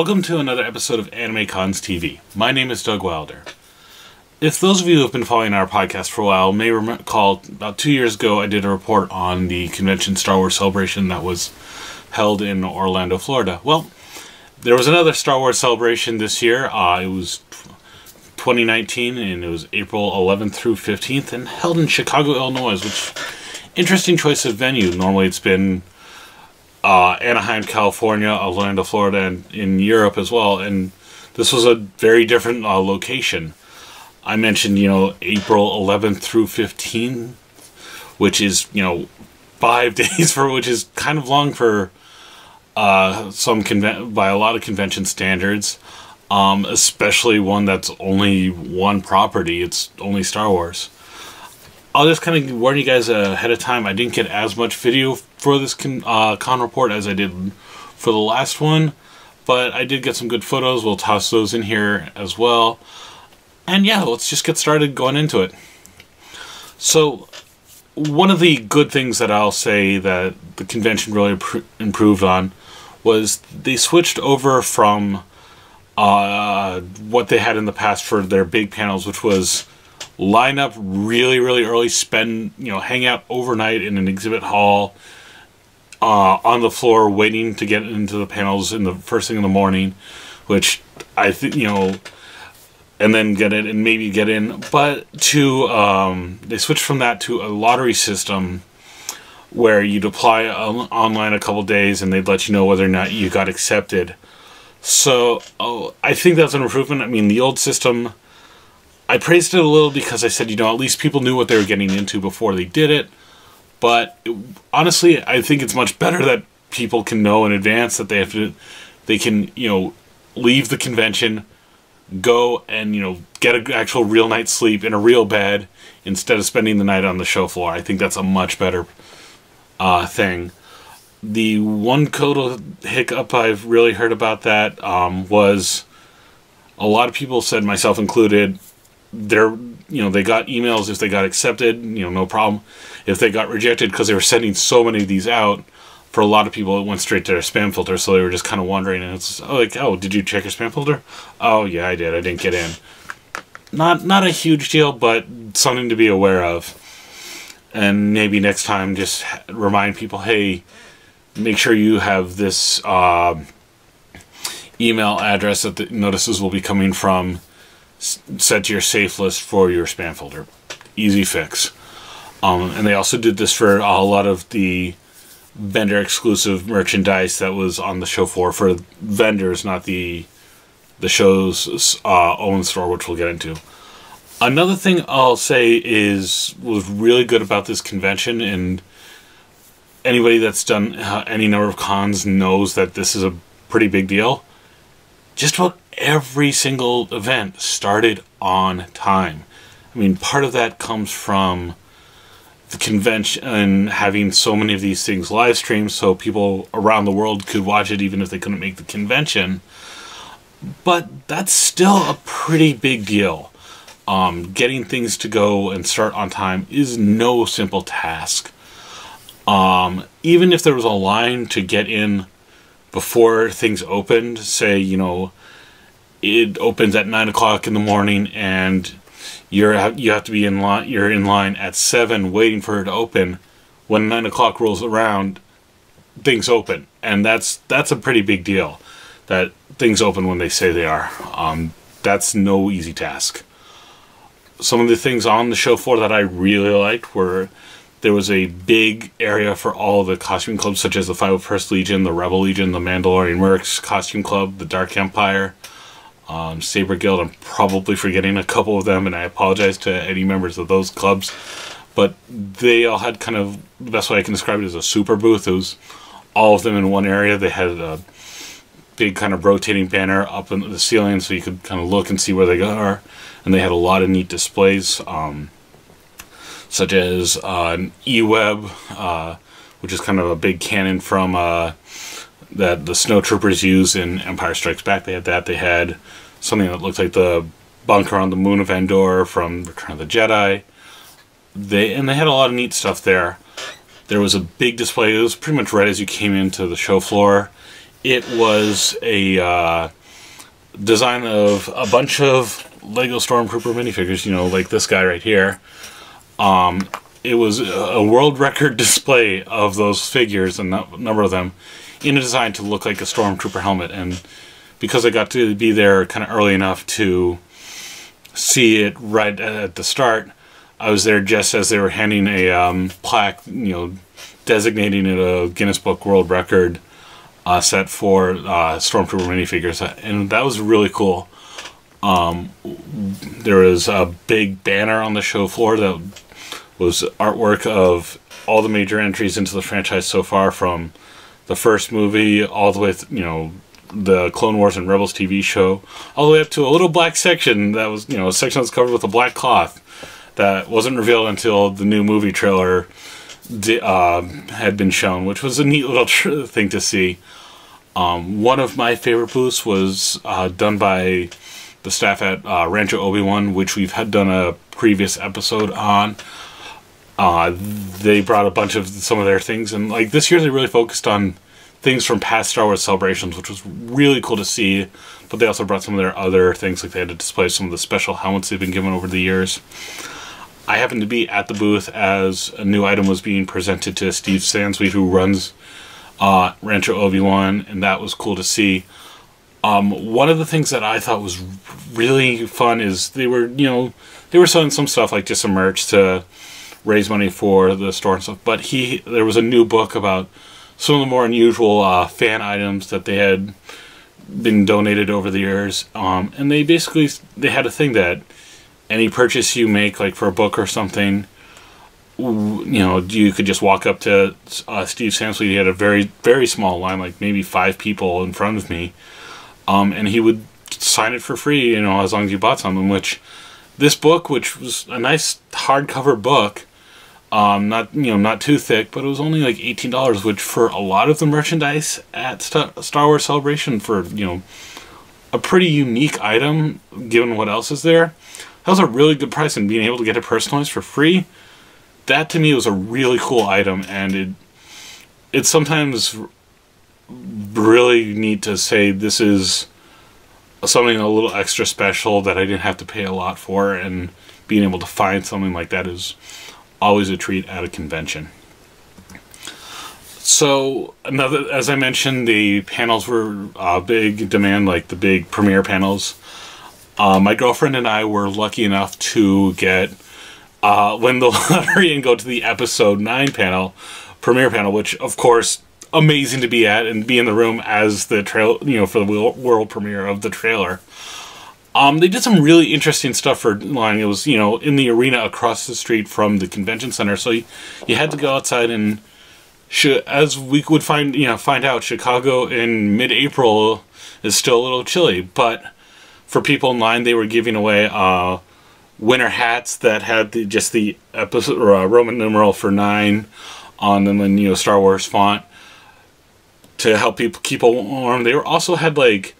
Welcome to another episode of Anime Cons TV. My name is Doug Wilder. If those of you who have been following our podcast for a while may recall, about two years ago I did a report on the convention Star Wars Celebration that was held in Orlando, Florida. Well, there was another Star Wars Celebration this year. Uh, it was 2019 and it was April 11th through 15th and held in Chicago, Illinois, which interesting choice of venue. Normally it's been uh, Anaheim, California, Orlando, Florida, and in Europe as well. And this was a very different uh, location. I mentioned, you know, April 11th through 15th, which is, you know, five days for which is kind of long for uh, some conven- by a lot of convention standards. Um, especially one that's only one property. It's only Star Wars. I'll just kind of warn you guys ahead of time. I didn't get as much video for this con, uh, con report as I did for the last one, but I did get some good photos. We'll toss those in here as well. And yeah, let's just get started going into it. So, one of the good things that I'll say that the convention really improved on was they switched over from uh, what they had in the past for their big panels, which was line up really, really early, spend, you know, hang out overnight in an exhibit hall uh, on the floor waiting to get into the panels in the first thing in the morning, which I think, you know, and then get it and maybe get in. But to, um, they switched from that to a lottery system where you'd apply online a couple days and they'd let you know whether or not you got accepted. So oh, I think that's an improvement. I mean, the old system I praised it a little because I said, you know, at least people knew what they were getting into before they did it. But it, honestly, I think it's much better that people can know in advance that they have to, they can, you know, leave the convention, go and, you know, get an actual real night's sleep in a real bed instead of spending the night on the show floor. I think that's a much better uh, thing. The one code hiccup I've really heard about that um, was a lot of people said, myself included, they're you know they got emails if they got accepted you know no problem. If they got rejected because they were sending so many of these out for a lot of people it went straight to their spam filter. So they were just kind of wondering and it's like oh did you check your spam filter? Oh yeah i did. I didn't get in. Not not a huge deal but something to be aware of. And maybe next time just remind people hey make sure you have this uh, email address that the notices will be coming from set to your safe list for your spam folder. Easy fix. Um, and they also did this for a lot of the vendor exclusive merchandise that was on the show floor for vendors, not the the show's uh, own store, which we'll get into. Another thing I'll say is was really good about this convention, and anybody that's done uh, any number of cons knows that this is a pretty big deal. Just about every single event started on time. I mean, part of that comes from the convention and having so many of these things live streamed so people around the world could watch it even if they couldn't make the convention. But that's still a pretty big deal. Um, getting things to go and start on time is no simple task. Um, even if there was a line to get in before things opened, say, you know, it opens at nine o'clock in the morning and you're you have to be in line you're in line at seven waiting for it to open. When nine o'clock rolls around things open. And that's that's a pretty big deal that things open when they say they are. Um, that's no easy task. Some of the things on the show floor that i really liked were there was a big area for all the costume clubs such as the 501st legion the rebel legion the mandalorian mercs costume club the dark empire um, Saber Guild, I'm probably forgetting a couple of them, and I apologize to any members of those clubs. But they all had kind of the best way I can describe it as a super booth. It was all of them in one area. They had a big kind of rotating banner up in the ceiling, so you could kind of look and see where they are. And they had a lot of neat displays, um, such as uh, an E-Web, uh, which is kind of a big cannon from uh, that the snowtroopers use in Empire Strikes Back. They had that. They had something that looked like the bunker on the moon of Endor from Return of the Jedi. They and they had a lot of neat stuff there. There was a big display. It was pretty much right as you came into the show floor. it was a uh, design of a bunch of Lego Stormtrooper minifigures, you know, like this guy right here. Um, it was a world record display of those figures, and a number of them, in a design to look like a Stormtrooper helmet. And because I got to be there kind of early enough to see it right at the start, I was there just as they were handing a um, plaque, you know, designating it a Guinness Book World Record uh, set for uh, Stormtrooper minifigures, and that was really cool. Um, there was a big banner on the show floor that was artwork of all the major entries into the franchise so far, from the first movie all the way, th- you know, the Clone Wars and Rebels TV show, all the way up to a little black section that was, you know, a section that's covered with a black cloth that wasn't revealed until the new movie trailer di- uh, had been shown, which was a neat little tr- thing to see. Um, one of my favorite booths was uh, done by the staff at uh, Rancho Obi Wan, which we've had done a previous episode on. Uh, they brought a bunch of some of their things, and like this year, they really focused on things from past Star Wars celebrations, which was really cool to see. But they also brought some of their other things, like they had to display some of the special helmets they've been given over the years. I happened to be at the booth as a new item was being presented to Steve Sansweet, who runs uh, Rancho Obi Wan, and that was cool to see. Um, one of the things that I thought was really fun is they were, you know, they were selling some stuff like just some merch to raise money for the store and stuff. But he, there was a new book about some of the more unusual uh, fan items that they had been donated over the years, um, and they basically they had a thing that any purchase you make, like for a book or something, you know, you could just walk up to uh, Steve Sansweet. He had a very, very small line, like maybe five people in front of me, um, and he would sign it for free, you know, as long as you bought something. Which this book, which was a nice hardcover book, um, not you know not too thick, but it was only like eighteen dollars, which for a lot of the merchandise at Star Wars Celebration for you know a pretty unique item, given what else is there that was a really good price and being able to get it personalized for free that to me was a really cool item and it it's sometimes really neat to say this is something a little extra special that I didn't have to pay a lot for and being able to find something like that is always a treat at a convention. So another, as I mentioned, the panels were a big demand, like the big premiere panels. Uh, my girlfriend and I were lucky enough to get uh, win the lottery and go to the episode nine panel, premiere panel, which of course amazing to be at and be in the room as the trail, you know, for the world premiere of the trailer. Um, they did some really interesting stuff for line. It was you know in the arena across the street from the convention center, so you, you had to go outside and as we would find you know find out Chicago in mid April is still a little chilly, but for people in line, they were giving away uh, winter hats that had the, just the episode or, uh, Roman numeral for nine on them you know Star Wars font to help people keep warm. They were also had like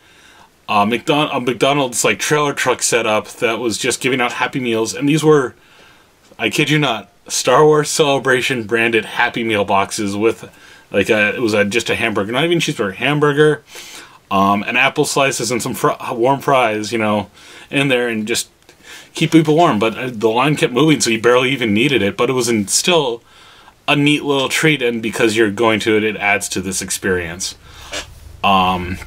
uh, McDonald, a McDonald's like trailer truck setup that was just giving out Happy Meals, and these were, I kid you not, Star Wars Celebration branded Happy Meal boxes with like a, it was a, just a hamburger, not even cheeseburger, hamburger um, and apple slices and some fr- warm fries, you know, in there and just keep people warm. But uh, the line kept moving, so you barely even needed it. But it was in still a neat little treat, and because you're going to it, it adds to this experience. Um,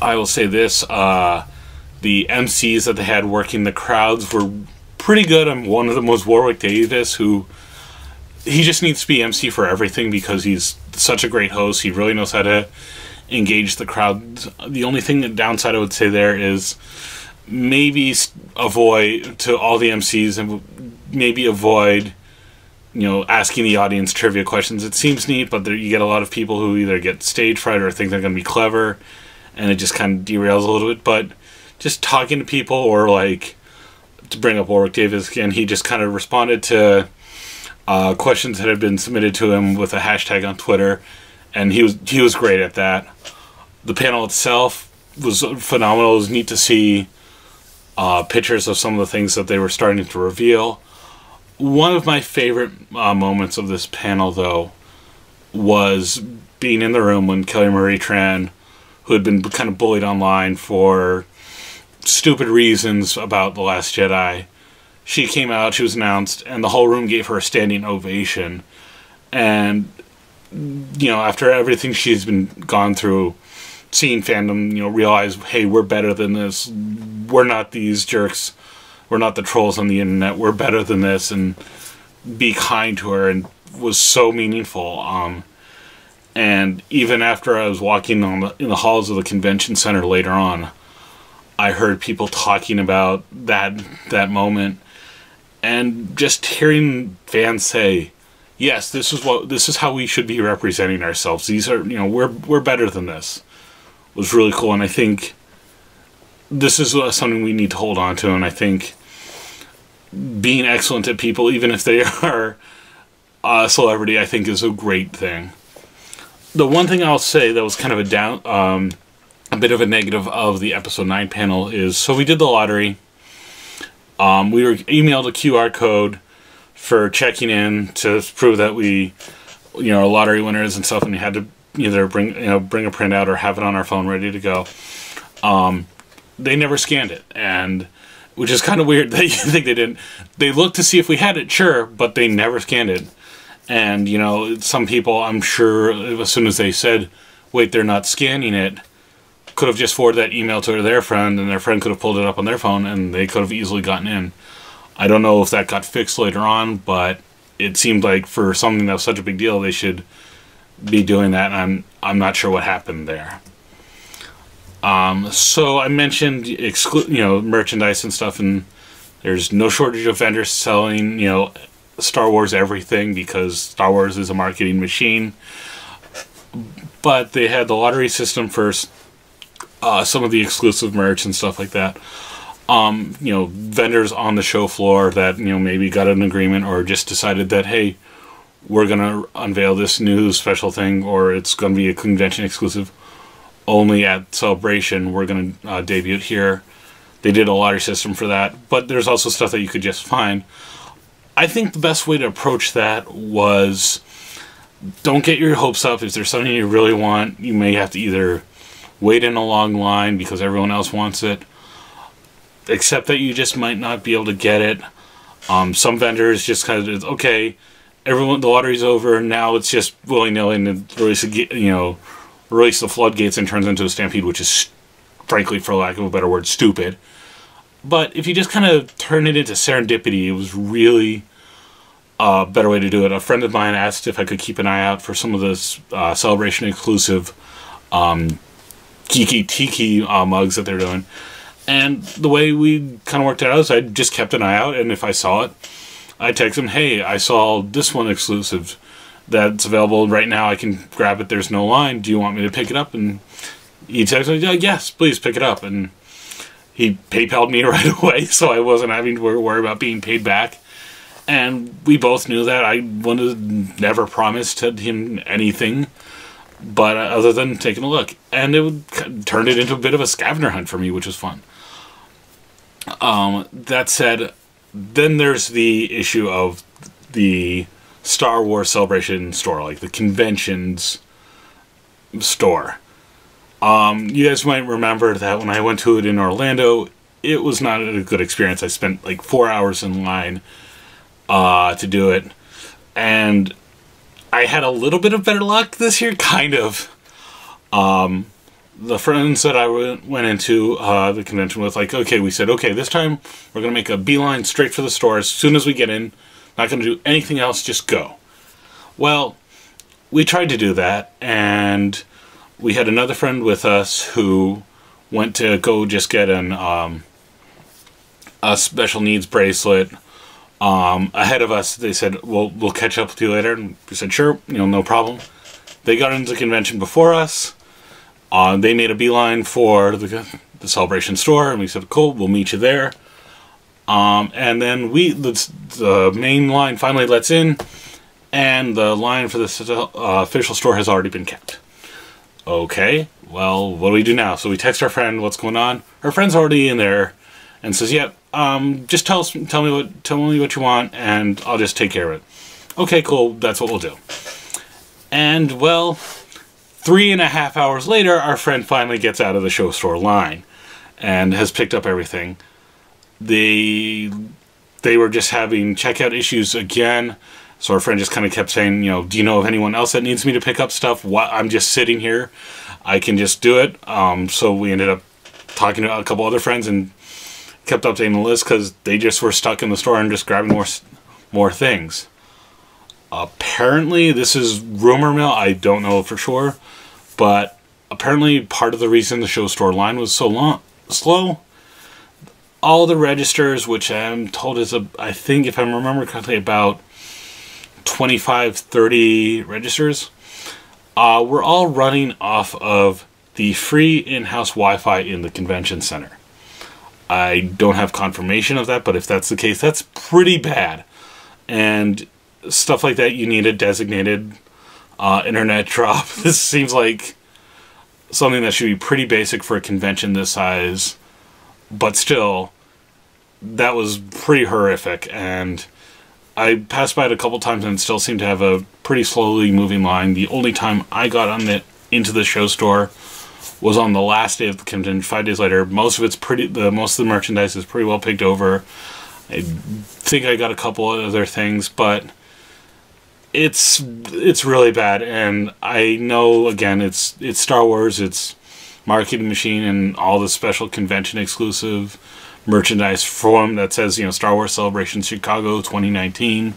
I will say this: uh, the MCs that they had working the crowds were pretty good. And one of them was Warwick Davis, who he just needs to be MC for everything because he's such a great host. He really knows how to engage the crowd. The only thing that downside I would say there is maybe avoid to all the MCs and maybe avoid you know asking the audience trivia questions. It seems neat, but there, you get a lot of people who either get stage fright or think they're going to be clever, and it just kind of derails a little bit. But just talking to people or like to bring up Warwick Davis again, he just kind of responded to uh, questions that had been submitted to him with a hashtag on Twitter and he was he was great at that. The panel itself was phenomenal. It was neat to see uh, pictures of some of the things that they were starting to reveal. One of my favorite uh, moments of this panel, though, was being in the room when Kelly Marie Tran, who had been kind of bullied online for stupid reasons about The Last Jedi, she came out, she was announced, and the whole room gave her a standing ovation. And, you know, after everything she's been gone through, seeing fandom, you know, realize, hey, we're better than this. We're not these jerks. We're not the trolls on the internet. We're better than this. And be kind to her and was so meaningful. Um, and even after I was walking on the, in the halls of the convention center later on, I heard people talking about that that moment, and just hearing fans say, "Yes, this is what this is how we should be representing ourselves. These are you know we're we're better than this." Was really cool, and I think this is uh, something we need to hold on to. And I think being excellent at people, even if they are a celebrity, I think is a great thing. The one thing I'll say that was kind of a down, um, a bit of a negative of the episode nine panel is so we did the lottery. Um, we were emailed a QR code for checking in to prove that we, you know, are lottery winners and stuff, and we had to either bring you know bring a printout or have it on our phone ready to go. Um, they never scanned it, and which is kind of weird that you think they didn't. They looked to see if we had it, sure, but they never scanned it. And, you know, some people, I'm sure, as soon as they said, wait, they're not scanning it, could have just forwarded that email to their friend, and their friend could have pulled it up on their phone, and they could have easily gotten in. I don't know if that got fixed later on, but it seemed like for something that was such a big deal, they should be doing that, and I'm, I'm not sure what happened there. Um, so I mentioned exclu- you know merchandise and stuff, and there's no shortage of vendors selling you know Star Wars everything because Star Wars is a marketing machine. But they had the lottery system first, uh, some of the exclusive merch and stuff like that. Um, you know, vendors on the show floor that you know maybe got an agreement or just decided that hey, we're gonna unveil this new special thing or it's gonna be a convention exclusive only at Celebration. We're gonna uh, debut here. They did a lottery system for that, but there's also stuff that you could just find. I think the best way to approach that was don't get your hopes up. If there's something you really want, you may have to either wait in a long line because everyone else wants it, except that you just might not be able to get it. Um, some vendors just kind of okay, everyone the lottery's over now. It's just willy nilly and release you know release the floodgates and turns into a stampede, which is frankly, for lack of a better word, stupid. But if you just kind of turn it into serendipity, it was really a better way to do it. A friend of mine asked if I could keep an eye out for some of this uh, celebration exclusive um, Geeki Tiki uh, mugs that they're doing. And the way we kind of worked it out is I just kept an eye out, and if I saw it, I text him, "Hey, I saw this one exclusive that's available right now. I can grab it. There's no line. Do you want me to pick it up?" And he texted me, "Yes, please pick it up." And he PayPal'd me right away, so I wasn't having to worry about being paid back. And we both knew that I wanted never promised to him anything, but uh, other than taking a look, and it would turn it into a bit of a scavenger hunt for me, which was fun. Um, that said, then there's the issue of the Star Wars Celebration store, like the conventions store. Um, you guys might remember that when I went to it in Orlando, it was not a good experience. I spent like four hours in line uh, to do it, and I had a little bit of better luck this year, kind of. Um, the friends that I went into uh, the convention with, like, okay, we said, okay, this time we're going to make a beeline straight for the store as soon as we get in. Not going to do anything else, just go. Well, we tried to do that, and we had another friend with us who went to go just get an um, a special needs bracelet. Um, ahead of us, they said, "Well, we'll catch up with you later," and we said, "Sure, you know, no problem." They got into the convention before us. Uh, they made a beeline for the, the celebration store, and we said, "Cool, we'll meet you there." Um, and then we the, the main line finally lets in, and the line for the uh, official store has already been kept okay, well, what do we do now? So we text our friend, what's going on? Our friend's already in there and says, yeah, um, just tell us, tell me what, tell me what you want and I'll just take care of it. Okay, cool, that's what we'll do. And, well, Three and a half hours later, our friend finally gets out of the show store line and has picked up everything. They they were just having checkout issues again. So our friend just kind of kept saying, you know, do you know of anyone else that needs me to pick up stuff? What I'm just sitting here, I can just do it. Um, so we ended up talking to a couple other friends and kept updating the list because they just were stuck in the store and just grabbing more more things. Apparently, this is rumor mill. I don't know for sure, but apparently part of the reason the show store line was so long slow all the registers, which I'm told is a, I think if I remember correctly, about 25, 30 registers, uh, we're all running off of the free in-house Wi-Fi in the convention center. I don't have confirmation of that, but if that's the case, that's pretty bad. And stuff like that, you need a designated uh, internet drop. this seems like something that should be pretty basic for a convention this size but still, that was pretty horrific. And I passed by it a couple times and still seemed to have a pretty slowly moving line. The only time I got on it into the show store was on the last day of the convention. Five days later, most of it's pretty. The most of the merchandise is pretty well picked over. I think I got a couple of other things, but it's it's really bad. And I know again, it's it's Star Wars. It's marketing machine and all the special convention exclusive merchandise from that says you know Star Wars Celebration Chicago 2019.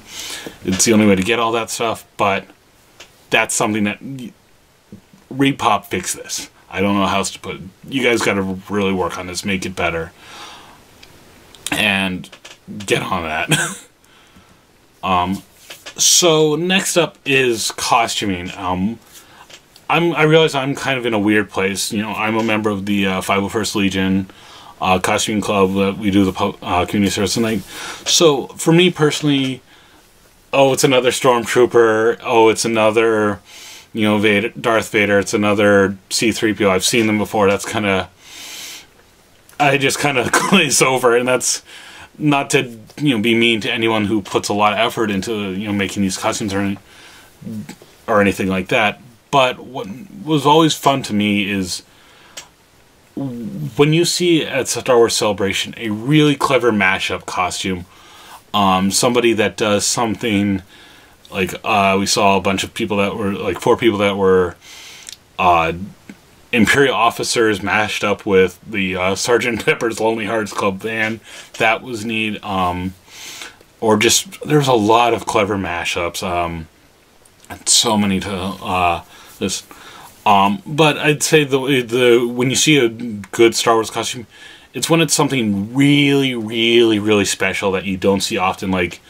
It's the only way to get all that stuff, but that's something that ReedPop fix this. I don't know how else to put. It. You guys got to really work on this, make it better, and get on that. um, so next up is costuming. Um, I'm I realize I'm kind of in a weird place. You know, I'm a member of the uh, 501st Legion uh, costume club that we do the uh, community service tonight. So for me personally, oh, it's another stormtrooper. Oh, it's another, you know, Vader, Darth Vader. It's another C3PO. I've seen them before. That's kind of I just kind of glaze over, and that's not to you know be mean to anyone who puts a lot of effort into you know making these costumes or any, or anything like that. But what was always fun to me is when you see at Star Wars Celebration a really clever mashup costume, um, somebody that does something like uh, we saw a bunch of people that were like four people that were uh, Imperial officers mashed up with the uh, Sergeant Pepper's Lonely Hearts Club band. That was neat. Um, or just there's a lot of clever mashups. Um, so many to uh, this. Um, but I'd say the the when you see a good Star Wars costume, it's when it's something really, really, really special that you don't see often. Like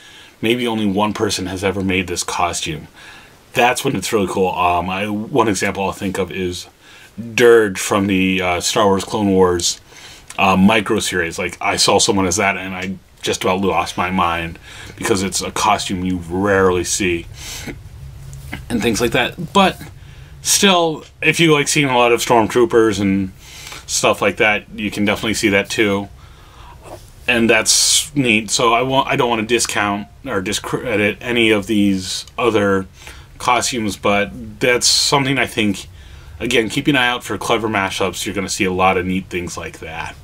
maybe only one person has ever made this costume. That's when it's really cool. Um, I, one example I'll think of is Durge from the uh, Star Wars Clone Wars uh, micro series. Like I saw someone as that, and I just about lost my mind because it's a costume you rarely see and things like that. But still, if you like seeing a lot of stormtroopers and stuff like that, you can definitely see that too. And that's neat. So I want I don't want to discount or discredit any of these other costumes, but that's something I think again, keep an eye out for clever mashups. You're going to see a lot of neat things like that.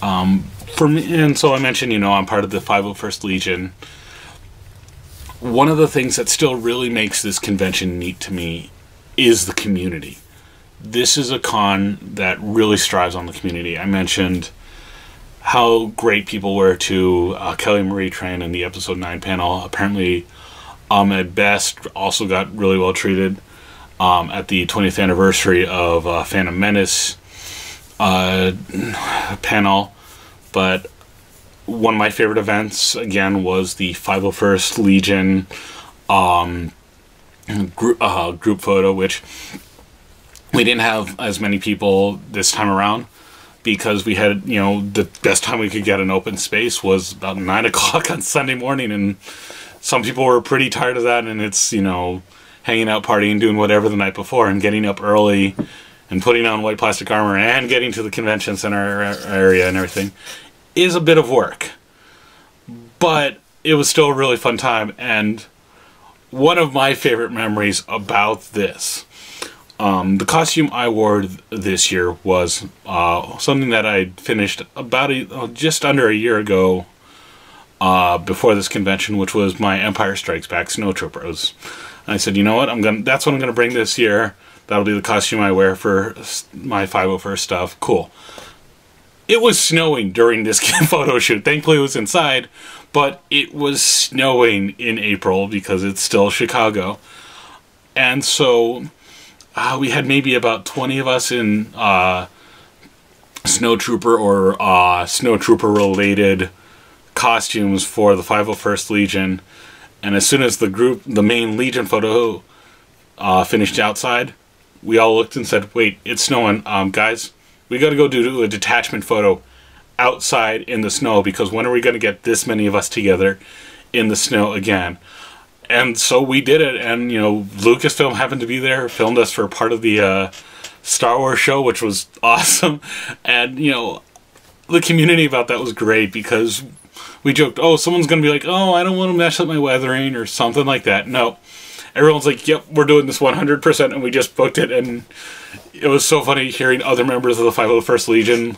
Um, for me, and so I mentioned, you know, I'm part of the 501st Legion one of the things that still really makes this convention neat to me is the community. This is a con that really strives on the community. I mentioned how great people were to uh, Kelly Marie Tran in the episode 9 panel. Apparently, Ahmed Best also got really well treated um, at the 20th anniversary of uh, Phantom Menace uh, panel. But one of my favorite events again was the 501st Legion um, uh, group photo, which we didn't have as many people this time around because we had you know the best time we could get an open space was about nine o'clock on Sunday morning, and some people were pretty tired of that, and it's you know hanging out, partying, doing whatever the night before, and getting up early and putting on white plastic armor and getting to the convention center area and everything is a bit of work. But it was still a really fun time and one of my favorite memories about this Um, the costume I wore th- this year was uh, something that I finished about a, uh, just under a year ago uh, before this convention, which was my Empire Strikes Back Snowtroopers. I said, you know what, I'm gonna. That's what I'm gonna bring this year. That'll be the costume I wear for my 501st stuff. Cool. It was snowing during this photo shoot. Thankfully, it was inside, but it was snowing in April because it's still Chicago. And so uh, we had maybe about 20 of us in uh, snowtrooper or uh, snowtrooper related costumes for the 501st Legion. And as soon as the group, the main Legion photo uh, finished outside, we all looked and said, wait, it's snowing. Um, guys, we got to go do a detachment photo outside in the snow because when are we going to get this many of us together in the snow again? And so we did it, and you know, Lucasfilm happened to be there, filmed us for part of the uh, Star Wars show, which was awesome. And you know, the community about that was great because we joked, oh, someone's going to be like, oh, I don't want to mess up my weathering or something like that. No. Everyone's like, yep, we're doing this 100%, and we just booked it. And it was so funny hearing other members of the 501st Legion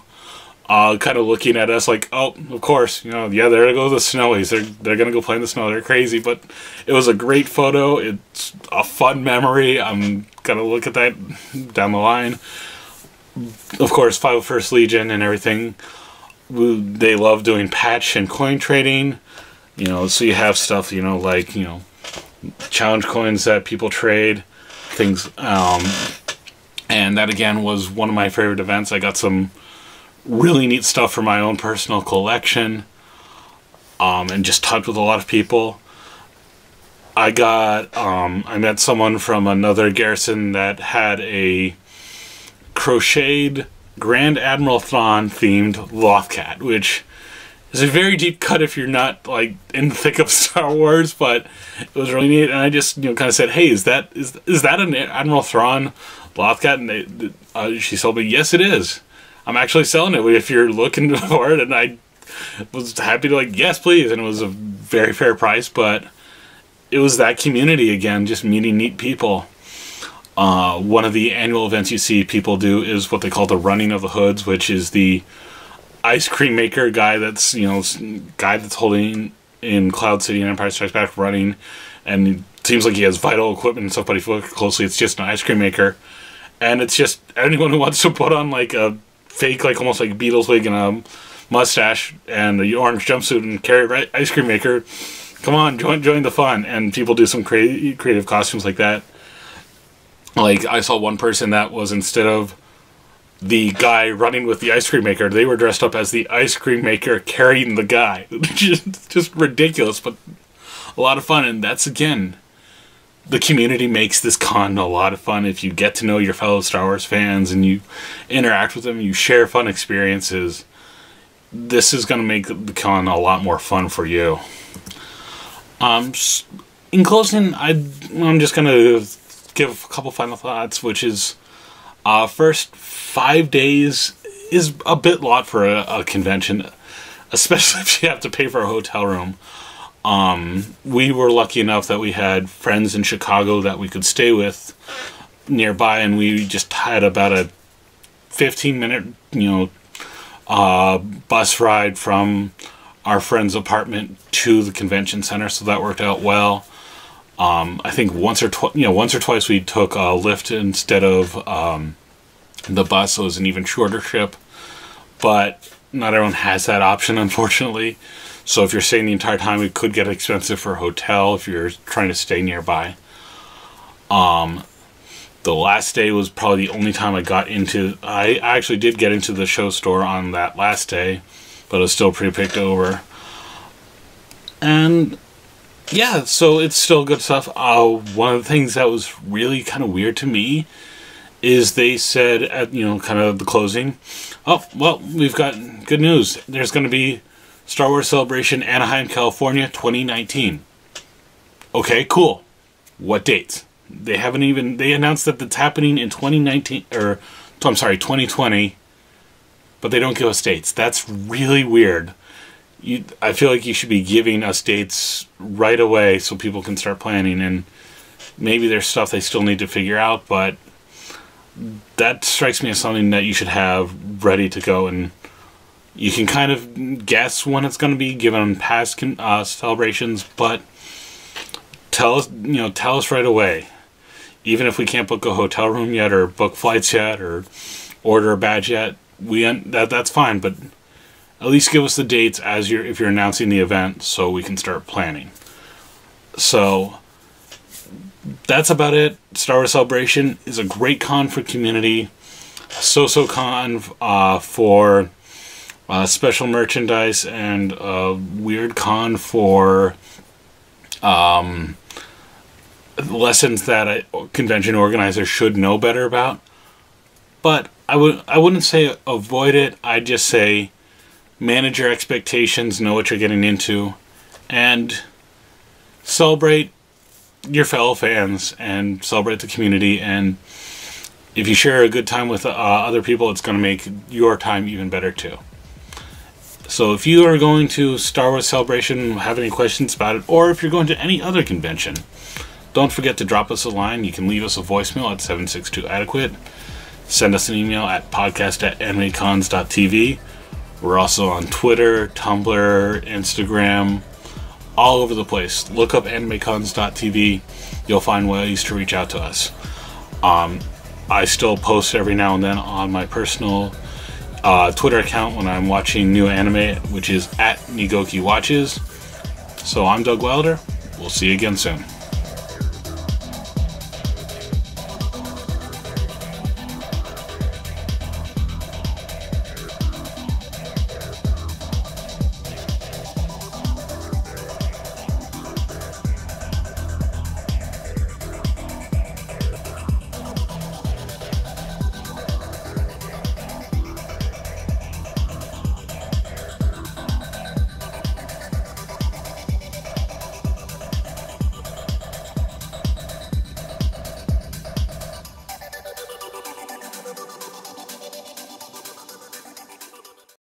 uh, kind of looking at us like, oh, of course, you know, yeah, there go the snowies. They're, they're going to go play in the snow. They're crazy. But it was a great photo. It's a fun memory. I'm going to look at that down the line. Of course, 501st Legion and everything they love doing patch and coin trading. You know, so you have stuff, you know, like, you know, challenge coins that people trade, things. Um, and that, again, was one of my favorite events. I got some really neat stuff for my own personal collection um, and just talked with a lot of people. I got, um, I met someone from another garrison that had a crocheted Grand Admiral Thrawn themed Lothcat, which is a very deep cut if you're not like in the thick of Star Wars, but it was really neat. And I just you know kind of said, "Hey, is that is is that an Admiral Thrawn Lothcat?" And they, uh, she told me, "Yes, it is. I'm actually selling it if you're looking for it." And I was happy to like, "Yes, please." And it was a very fair price, but it was that community again, just meeting neat people. Uh, one of the annual events you see people do is what they call the running of the hoods, which is the ice cream maker guy that's you know guy that's holding in Cloud City and Empire Strikes Back running, and it seems like he has vital equipment and stuff. But if you look closely, it's just an ice cream maker, and it's just anyone who wants to put on like a fake, like almost like Beatles wig and a mustache and the orange jumpsuit and carry ice cream maker. Come on, join join the fun, and people do some cra- creative costumes like that like I saw one person that was instead of the guy running with the ice cream maker, they were dressed up as the ice cream maker carrying the guy. just, just ridiculous, but a lot of fun. And that's again, the community makes this con a lot of fun. If you get to know your fellow Star Wars fans and you interact with them, you share fun experiences. This is going to make the con a lot more fun for you. Um, in closing, I I'm just going to give a couple final thoughts, which is uh, first five days is a bit lot for a, a convention, especially if you have to pay for a hotel room. Um, we were lucky enough that we had friends in Chicago that we could stay with nearby, and we just had about a 15 minute, you know, uh, bus ride from our friend's apartment to the convention center, so that worked out well. Um, I think once or twice, you know, once or twice we took a Lyft instead of um, the bus, so it was an even shorter trip. But not everyone has that option, unfortunately. So if you're staying the entire time, it could get expensive for a hotel if you're trying to stay nearby. Um, the last day was probably the only time I got into. I actually did get into the show store on that last day, but it was still pre-picked over. And yeah, so it's still good stuff. Uh, one of the things that was really kind of weird to me is they said at you know kind of the closing, oh well, we've got good news. There's going to be Star Wars Celebration Anaheim, California, 2019. Okay, cool. What dates? They haven't even they announced that it's happening in 2019 or I'm sorry, 2020, but they don't give us dates. That's really weird you, I feel like you should be giving us dates right away so people can start planning. And maybe there's stuff they still need to figure out, but that strikes me as something that you should have ready to go and you can kind of guess when it's going to be given past uh, celebrations but tell us you know tell us right away even if we can't book a hotel room yet or book flights yet or order a badge yet we that that's fine but at least give us the dates as you're if you're announcing the event so we can start planning so that's about it. Star Wars Celebration is a great con for community. So so con uh, for uh, special merchandise and a weird con for um, lessons that a convention organizers should know better about. But I would I wouldn't say avoid it. I'd just say manage your expectations, know what you're getting into, and celebrate your fellow fans and celebrate the community. And if you share a good time with uh, other people, it's going to make your time even better too. So if you are going to Star Wars Celebration, have any questions about it, or if you're going to any other convention, don't forget to drop us a line. You can leave us a voicemail at 762 Adequate. Send us an email at podcast at animecons.tv. We're also on Twitter, Tumblr, Instagram, all over the place. Look up animecons.tv. You'll find ways to reach out to us. Um, I still post every now and then on my personal uh, Twitter account when I'm watching new anime, which is at Nigoki Watches. So I'm Doug Wilder. We'll see you again soon.